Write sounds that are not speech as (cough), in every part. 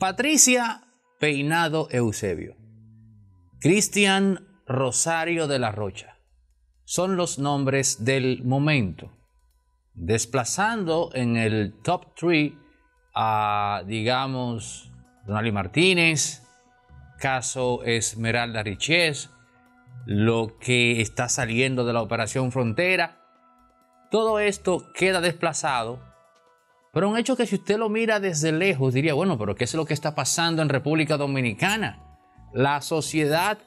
Patricia Peinado Eusebio. Cristian Rosario de la Rocha. Son los nombres del momento. Desplazando en el top 3 a, digamos, Donali Martínez, caso Esmeralda Riches, lo que está saliendo de la Operación Frontera. Todo esto queda desplazado pero un hecho que si usted lo mira desde lejos diría, bueno, pero ¿qué es lo que está pasando en República Dominicana? La sociedad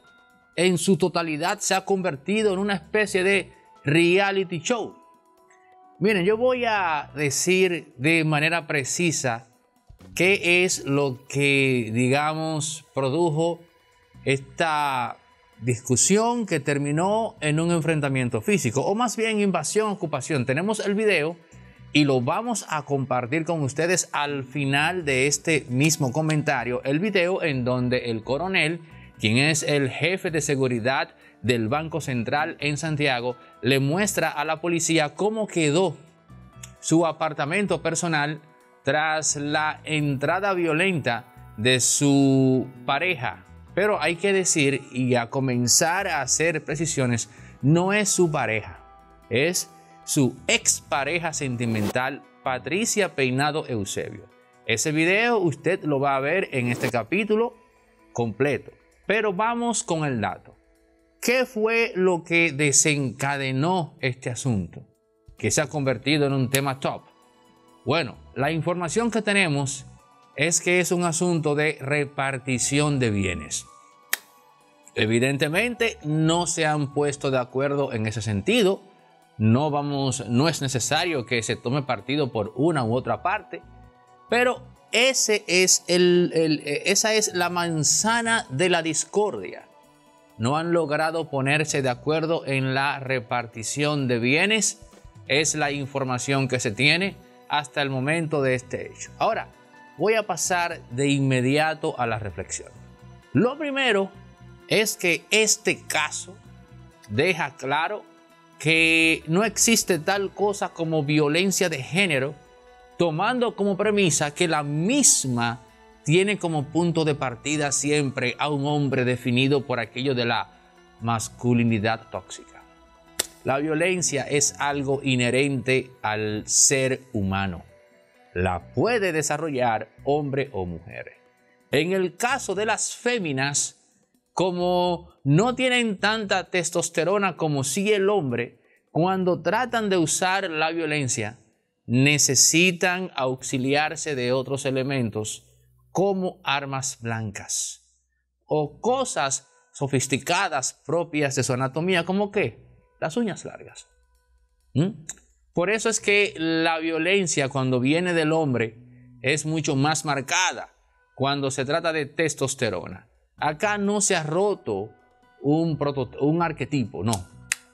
en su totalidad se ha convertido en una especie de reality show. Miren, yo voy a decir de manera precisa qué es lo que, digamos, produjo esta discusión que terminó en un enfrentamiento físico, o más bien invasión, ocupación. Tenemos el video y lo vamos a compartir con ustedes al final de este mismo comentario, el video en donde el coronel, quien es el jefe de seguridad del Banco Central en Santiago, le muestra a la policía cómo quedó su apartamento personal tras la entrada violenta de su pareja. Pero hay que decir y a comenzar a hacer precisiones, no es su pareja, es su expareja sentimental Patricia Peinado Eusebio. Ese video usted lo va a ver en este capítulo completo. Pero vamos con el dato. ¿Qué fue lo que desencadenó este asunto? Que se ha convertido en un tema top. Bueno, la información que tenemos es que es un asunto de repartición de bienes. Evidentemente no se han puesto de acuerdo en ese sentido no vamos, no es necesario que se tome partido por una u otra parte, pero ese es el, esa es la manzana de la discordia. No han logrado ponerse de acuerdo en la repartición de bienes. Es la información que se tiene hasta el momento de este hecho. Ahora, voy a pasar de inmediato a la reflexión. Lo primero es que este caso deja claro que no existe tal cosa como violencia de género, tomando como premisa que la misma tiene como punto de partida siempre a un hombre definido por aquello de la masculinidad tóxica. La violencia es algo inherente al ser humano. La puede desarrollar hombre o mujer. En el caso de las féminas, como no tienen tanta testosterona como si el hombre, cuando tratan de usar la violencia, necesitan auxiliarse de otros elementos como armas blancas o cosas sofisticadas propias de su anatomía, como que las uñas largas. ¿Mm? Por eso es que la violencia cuando viene del hombre es mucho más marcada cuando se trata de testosterona. Acá no se ha roto un, arquetipo, no.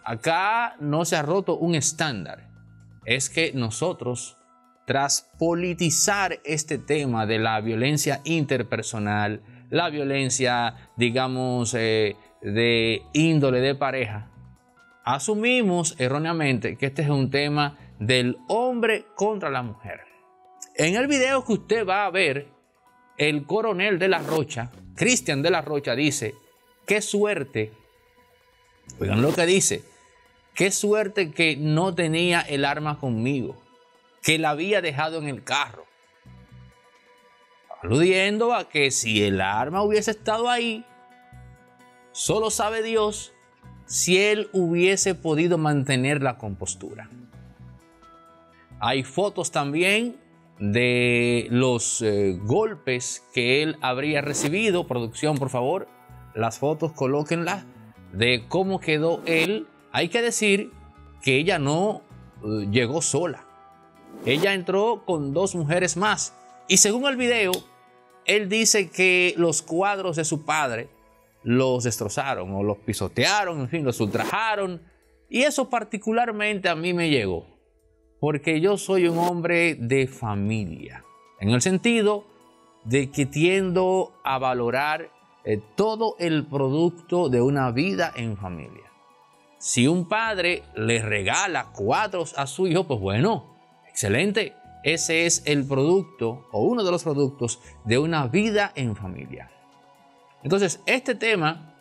Acá no se ha roto un estándar. Es que nosotros, tras politizar este tema de la violencia interpersonal, la violencia, digamos, eh, de índole de pareja, asumimos erróneamente que este es un tema del hombre contra la mujer. En el video que usted va a ver, el coronel de la Rocha Cristian de la Rocha dice, qué suerte, oigan lo que dice, qué suerte que no tenía el arma conmigo, que la había dejado en el carro. Aludiendo a que si el arma hubiese estado ahí, solo sabe Dios si él hubiese podido mantener la compostura. Hay fotos también de los eh, golpes que él habría recibido. Producción, por favor, las fotos colóquenlas de cómo quedó él. Hay que decir que ella no eh, llegó sola. Ella entró con dos mujeres más. Y según el video, él dice que los cuadros de su padre los destrozaron o los pisotearon, en fin, los ultrajaron. Y eso particularmente a mí me llegó porque yo soy un hombre de familia, en el sentido de que tiendo a valorar eh, todo el producto de una vida en familia. Si un padre le regala cuadros a su hijo, pues bueno, excelente, ese es el producto o uno de los productos de una vida en familia. Entonces, este tema,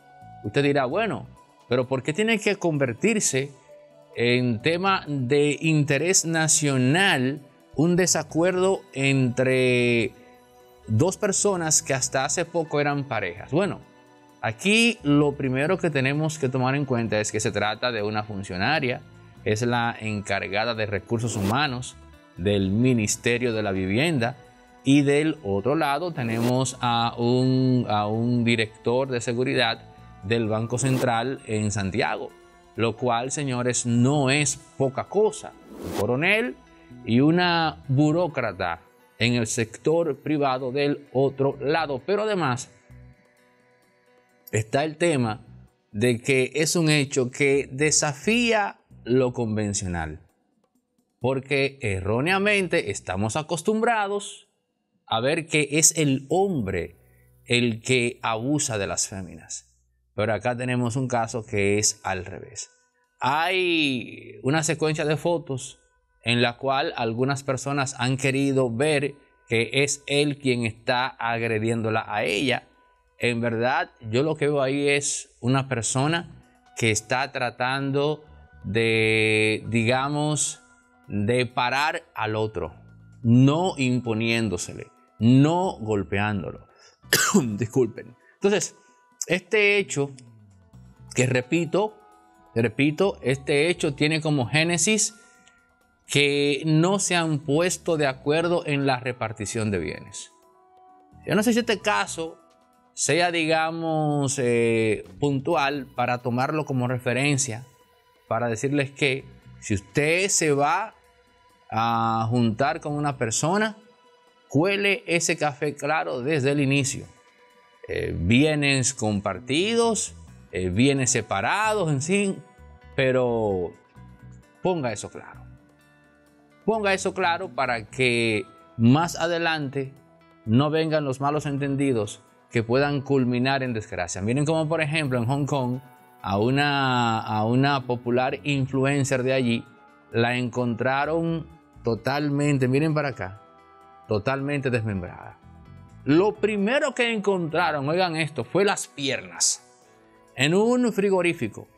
usted dirá, bueno, pero ¿por qué tiene que convertirse en tema de interés nacional un desacuerdo entre dos personas que hasta hace poco eran parejas? Bueno, aquí lo primero que tenemos que tomar en cuenta es que se trata de una funcionaria, es la encargada de recursos humanos del Ministerio de la Vivienda, y del otro lado tenemos a un, director de seguridad del Banco Central en Santiago, lo cual, señores, no es poca cosa. Un coronel y una burócrata en el sector privado del otro lado. Pero además está el tema de que es un hecho que desafía lo convencional. Porque erróneamente estamos acostumbrados a ver que es el hombre el que abusa de las féminas. Pero acá tenemos un caso que es al revés. Hay una secuencia de fotos en la cual algunas personas han querido ver que es él quien está agrediéndola a ella. En verdad, yo lo que veo ahí es una persona que está tratando de, digamos, de parar al otro, no imponiéndosele no golpeándolo. (coughs) Disculpen. Entonces, este hecho, que repito, repito, este hecho tiene como génesis que no se han puesto de acuerdo en la repartición de bienes. Yo no sé si este caso sea, digamos, eh, puntual para tomarlo como referencia, para decirles que si usted se va a juntar con una persona, cuele ese café claro desde el inicio. Eh, bienes compartidos, eh, bienes separados, en sí, pero ponga eso claro. Ponga eso claro para que más adelante no vengan los malos entendidos que puedan culminar en desgracia. Miren como por ejemplo en Hong Kong a una, a una popular influencer de allí la encontraron totalmente, miren para acá, totalmente desmembrada. Lo primero que encontraron, oigan esto, fue las piernas en un frigorífico.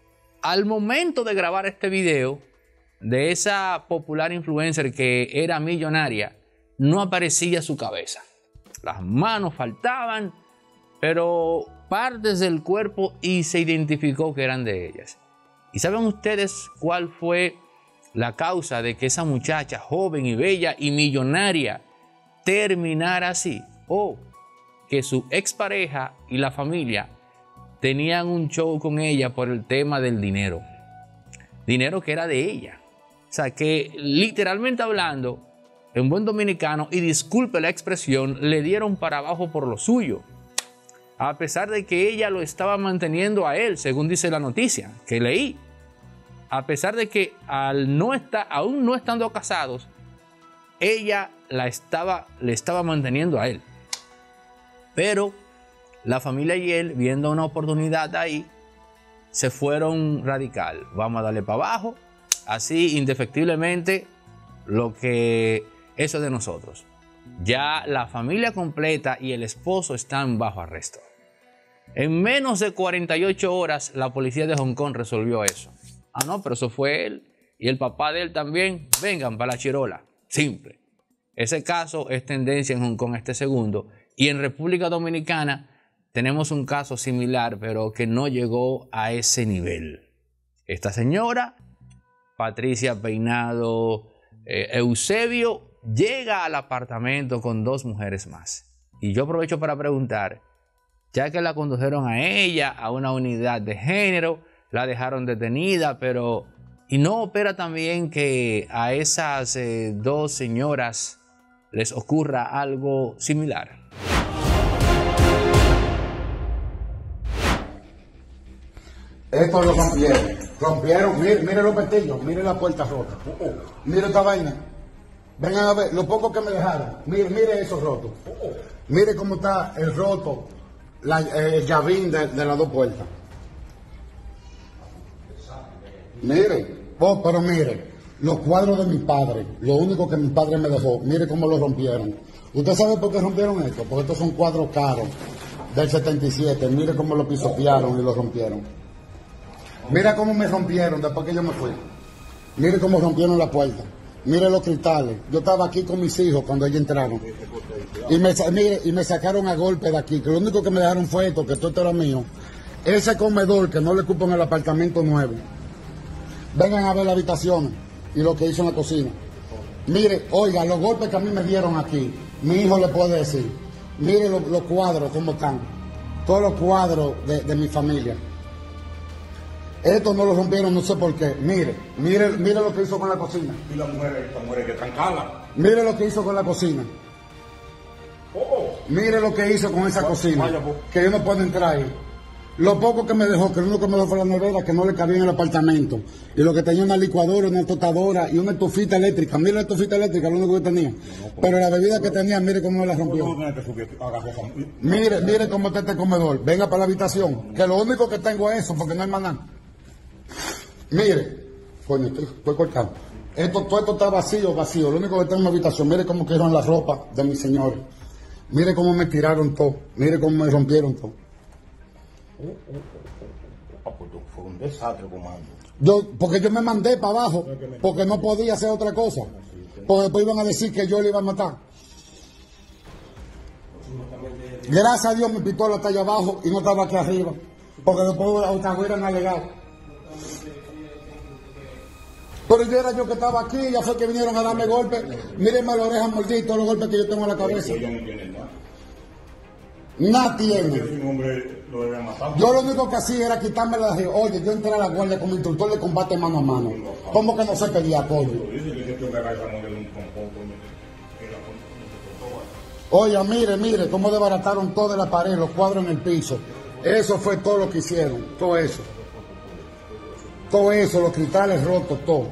Al momento de grabar este video de esa popular influencer que era millonaria, no aparecía su cabeza. Las manos faltaban, pero partes del cuerpo y se identificó que eran de ellas. ¿Y saben ustedes cuál fue la causa de que esa muchacha joven y bella y millonaria terminar así o que su expareja y la familia tenían un show con ella por el tema del dinero. Dinero que era de ella. O sea, que literalmente hablando, en buen dominicano, y disculpe la expresión, le dieron para abajo por lo suyo. A pesar de que ella lo estaba manteniendo a él, según dice la noticia que leí. A pesar de que al no aún no estando casados, ella la estaba, le estaba manteniendo a él. Pero la familia y él, viendo una oportunidad ahí, se fueron radical. Vamos a darle para abajo, así indefectiblemente lo que eso de nosotros. Ya la familia completa y el esposo están bajo arresto. En menos de 48 horas la policía de Hong Kong resolvió eso. Ah, no, pero eso fue él y el papá de él también. Vengan para la chirola. Simple. Ese caso es tendencia en Hong Kong, este segundo. Y en República Dominicana tenemos un caso similar, pero que no llegó a ese nivel. Esta señora, Patricia Peinado eh, Eusebio, llega al apartamento con dos mujeres más. Y yo aprovecho para preguntar, ya que la condujeron a ella a una unidad de género, la dejaron detenida, pero y no opera también que a esas eh, dos señoras les ocurra algo similar. Esto lo rompieron. Rompieron, mire, mire los petillos, mire la puerta rota. Mire esta vaina. Vengan a ver, lo poco que me dejaron. Mire, mire eso roto. Mire cómo está el roto, la, eh, el llavín de, las dos puertas. Mire, oh, pero mire, Los cuadros de mi padre, lo único que mi padre me dejó, mire cómo lo rompieron. ¿Usted sabe por qué rompieron esto? Porque estos son cuadros caros del 77. Mire cómo lo pisotearon y lo rompieron. Mira cómo me rompieron después que yo me fui. Mire cómo rompieron la puerta. Mire los cristales. Yo estaba aquí con mis hijos cuando ellos entraron. Y me, y me sacaron a golpe de aquí. Que lo único que me dejaron fue esto, que esto era mío. Ese comedor que no le cupo en el apartamento nuevo. Vengan a ver la habitación y lo que hizo en la cocina. Mire, oiga, los golpes que a mí me dieron aquí, mi hijo le puede decir. Mire los, cuadros, cómo están. Todos los cuadros de, de mi familia. Esto no lo rompieron, no sé por qué. Mire, mire, mire lo que hizo con la cocina. Y las mujeres, las mujeres que están calas. Mire lo que hizo con la cocina. Oh. Mire lo que hizo con esa cocina. vaya, pues. Que yo no puedo entrar ahí. Lo poco que me dejó, que lo único que me dejó fue la nevera, que no le cabía en el apartamento. Y lo que tenía una licuadora, una tostadora y una estufita eléctrica. Mire la estufita eléctrica, lo único que tenía. Pero la bebida que tenía, mire cómo me la rompió. Mire, mire cómo está este comedor. Venga para la habitación. Que lo único que tengo es eso, porque no hay más nada. Mire, coño, estoy, estoy cortando. Esto, todo esto está vacío, vacío. Lo único que tengo en mi habitación, mire cómo quedaron la ropa de mis señores. Mire cómo me tiraron todo. Mire cómo me rompieron todo. Ah, pues fue un desastre, comando. Yo, porque yo me mandé para abajo, porque no podía hacer otra cosa. Porque después iban a decir que yo le iba a matar. Gracias a Dios mi pistola está allá abajo y no estaba aquí arriba. Porque después otra hubieran alegado. Pero yo era yo que estaba aquí, ya fue que vinieron a darme golpes. Mírenme la oreja mordida, todos los golpes que yo tengo en la cabeza. Nada. Tiene. Yo lo único que hacía era quitarme la de, oye, yo entré a la guardia como instructor de combate mano a mano. ¿Cómo que no se un poco. Oye, mire, mire, cómo desbarataron toda la pared, los cuadros en el piso. Eso fue todo lo que hicieron, todo eso. Todo eso, los cristales rotos, todo.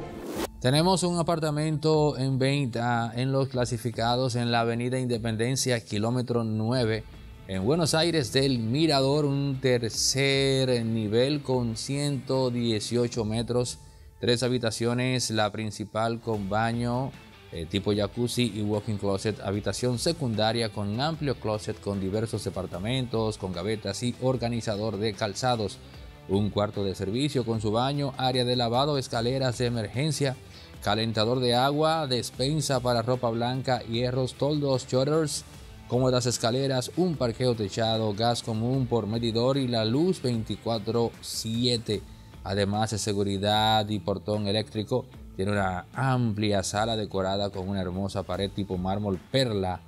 Tenemos un apartamento en venta en los clasificados en la Avenida Independencia, kilómetro 9, en Buenos Aires del Mirador, un tercer nivel con 118 metros, tres habitaciones, la principal con baño eh, tipo jacuzzi y walking closet, habitación secundaria con amplio closet con diversos departamentos, con gavetas y organizador de calzados, un cuarto de servicio con su baño, área de lavado, escaleras de emergencia, calentador de agua, despensa para ropa blanca, hierros, toldos, shutters, cómodas escaleras, un parqueo techado, gas común por medidor y la luz 24/7, además de seguridad y portón eléctrico. Tiene una amplia sala decorada con una hermosa pared tipo mármol perla,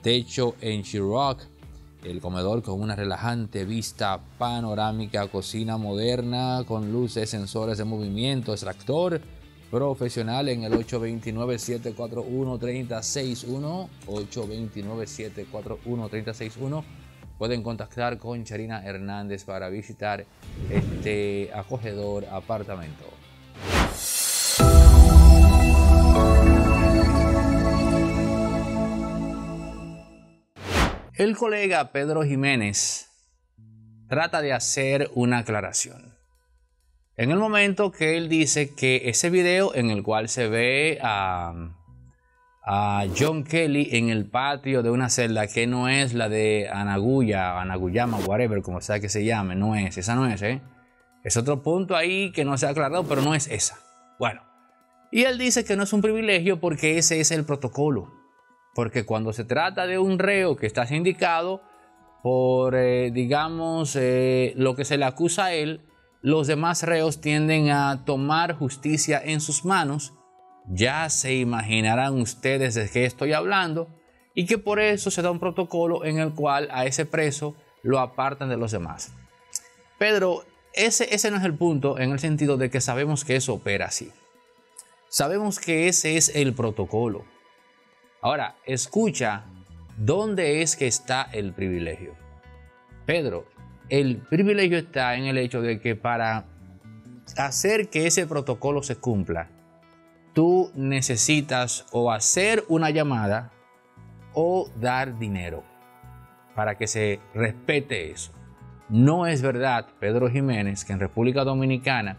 techo en Chiroc, el comedor con una relajante vista panorámica, cocina moderna con luces, sensores de movimiento, extractor profesional en el 829-741-3061. 829-741-3061. Pueden contactar con Charina Hernández para visitar este acogedor apartamento. El colega Pedro Jiménez trata de hacer una aclaración. En el momento que él dice que ese video en el cual se ve a, John Kelly en el patio de una celda que no es la de Anaguya, Anaguyama, whatever, como sea que se llame, no es, esa no es, ¿eh? Es otro punto ahí que no se ha aclarado, pero no es esa. Bueno, y él dice que no es un privilegio porque ese es el protocolo. Porque cuando se trata de un reo que está sindicado por, eh, digamos, eh, lo que se le acusa a él, los demás reos tienden a tomar justicia en sus manos. Ya se imaginarán ustedes de qué estoy hablando. Y que por eso se da un protocolo en el cual a ese preso lo apartan de los demás. Pedro, ese, ese no es el punto en el sentido de que sabemos que eso opera así. Sabemos que ese es el protocolo. Ahora, escucha dónde es que está el privilegio. Pedro, el privilegio está en el hecho de que para hacer que ese protocolo se cumpla, tú necesitas o hacer una llamada o dar dinero para que se respete eso. No es verdad, Pedro Jiménez, que en República Dominicana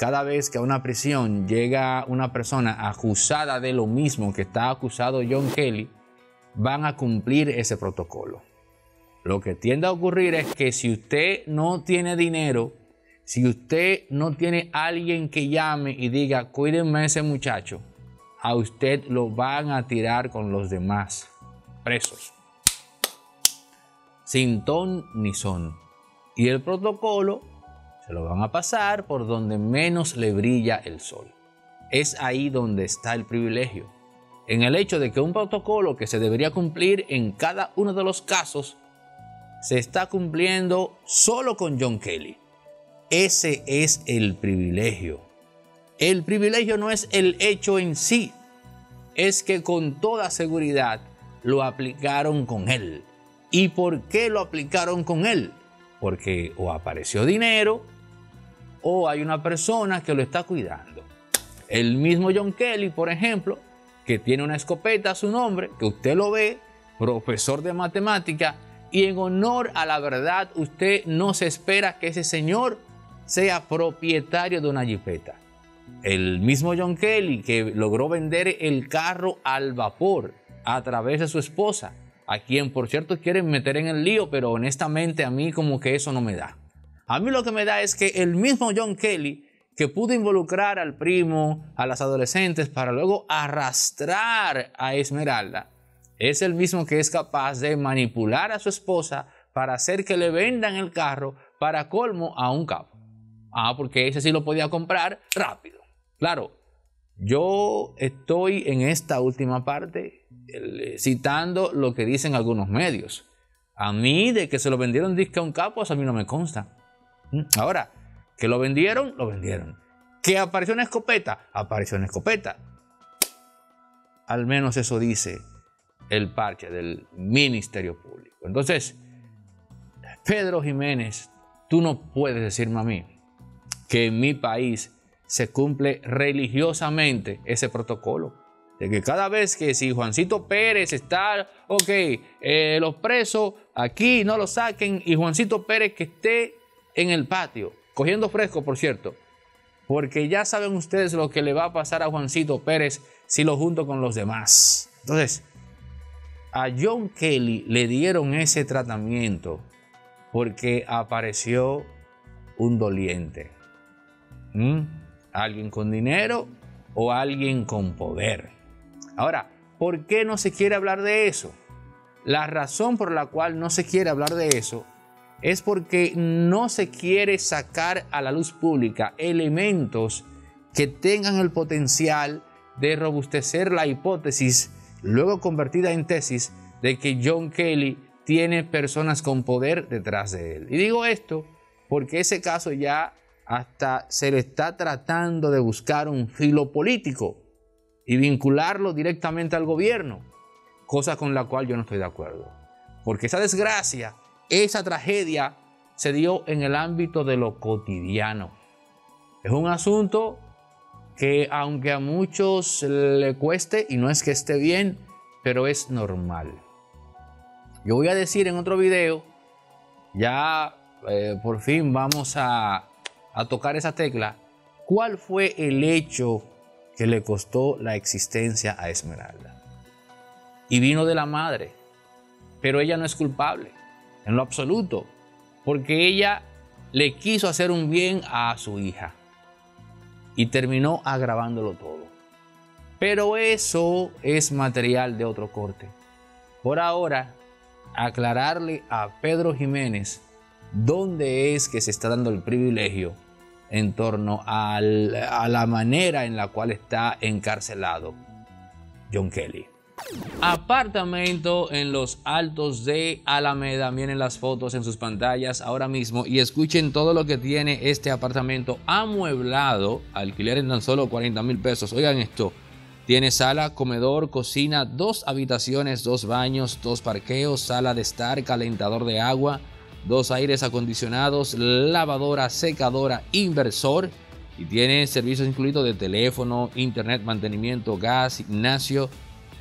cada vez que a una prisión llega una persona acusada de lo mismo que está acusado John Kelly, van a cumplir ese protocolo. Lo que tiende a ocurrir es que si usted no tiene dinero, si usted no tiene alguien que llame y diga, cuídenme a ese muchacho, a usted lo van a tirar con los demás presos. Sin ton ni son. Y el protocolo se lo van a pasar por donde menos le brilla el sol. Es ahí donde está el privilegio. En el hecho de que un protocolo que se debería cumplir en cada uno de los casos se está cumpliendo solo con John Kelly. Ese es el privilegio. El privilegio no es el hecho en sí, es que con toda seguridad lo aplicaron con él. ¿Y por qué lo aplicaron con él? Porque o apareció dinero o hay una persona que lo está cuidando. El mismo John Kelly, por ejemplo, que tiene una escopeta a su nombre, que usted lo ve, profesor de matemática, y en honor a la verdad usted no se espera que ese señor sea propietario de una jipeta. El mismo John Kelly que logró vender el carro al vapor a través de su esposa, a quien por cierto quieren meter en el lío, pero honestamente a mí como que eso no me da. A mí lo que me da es que el mismo John Kelly que pudo involucrar al primo, a las adolescentes, para luego arrastrar a Esmeralda, es el mismo que es capaz de manipular a su esposa para hacer que le vendan el carro para colmo a un capo. Ah, porque ese sí lo podía comprar rápido. Claro, yo estoy en esta última parte eh, citando lo que dicen algunos medios. A mí de que se lo vendieron disque a un capo, a mí no me consta. Mm, ahora, que lo vendieron, lo vendieron. Que apareció una escopeta, apareció una escopeta. Al menos eso dice el parche del Ministerio Público. Entonces, Pedro Jiménez, tú no puedes decirme a mí que en mi país se cumple religiosamente ese protocolo. De que cada vez que si Juancito Pérez está, ok, eh, los presos aquí no lo saquen y Juancito Pérez que esté en el patio, cogiendo fresco, por cierto, porque ya saben ustedes lo que le va a pasar a Juancito Pérez si lo junto con los demás. Entonces, a John Kelly le dieron ese tratamiento porque apareció un doliente. ¿Mm? Alguien con dinero o alguien con poder. Ahora, ¿por qué no se quiere hablar de eso? La razón por la cual no se quiere hablar de eso es porque no se quiere sacar a la luz pública elementos que tengan el potencial de robustecer la hipótesis luego convertida en tesis de que John Kelly tiene personas con poder detrás de él. Y digo esto porque ese caso ya hasta se le está tratando de buscar un filo político y vincularlo directamente al gobierno, cosa con la cual yo no estoy de acuerdo. Porque esa desgracia, esa tragedia se dio en el ámbito de lo cotidiano. Es un asunto que aunque a muchos le cueste, y no es que esté bien, pero es normal. Yo voy a decir en otro video, ya eh, por fin vamos a, a tocar esa tecla, cuál fue el hecho que le costó la existencia a Esmeralda. Y vino de la madre, pero ella no es culpable, en lo absoluto, porque ella le quiso hacer un bien a su hija y terminó agravándolo todo. Pero eso es material de otro corte. Por ahora, aclararle a Pedro Jiménez dónde es que se está dando el privilegio en torno a la manera en la cual está encarcelado John Kelly. Apartamento en los altos de Alameda. Miren las fotos en sus pantallas ahora mismo y escuchen todo lo que tiene este apartamento amueblado. Alquiler en tan solo 40 mil pesos. Oigan esto. Tiene sala, comedor, cocina, dos habitaciones, dos baños, dos parqueos, sala de estar, calentador de agua, dos aires acondicionados, lavadora, secadora, inversor y tiene servicios incluidos de teléfono, internet, mantenimiento, gas, gimnasio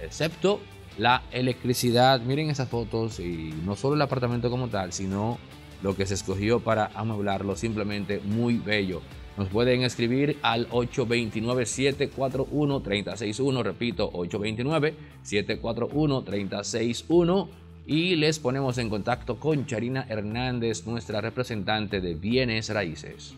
excepto la electricidad. Miren esas fotos y no solo el apartamento como tal, sino lo que se escogió para amueblarlo, simplemente muy bello. Nos pueden escribir al 829-741-361, repito, 829-741-361 y les ponemos en contacto con Charina Hernández, nuestra representante de bienes raíces.